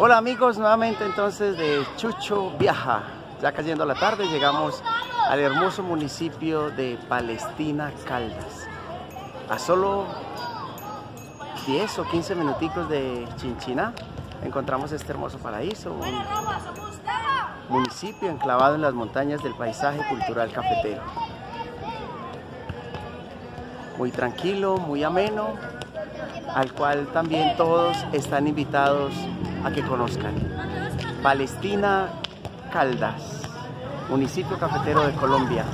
Hola amigos, nuevamente entonces de Chucho Viaja. Ya cayendo la tarde llegamos al hermoso municipio de Palestina Caldas. A solo 10 o 15 minuticos de Chinchina encontramos este hermoso paraíso, un municipio enclavado en las montañas del paisaje cultural cafetero. Muy tranquilo, muy ameno, al cual también todos están invitados a que conozcan. Palestina Caldas, municipio cafetero de Colombia.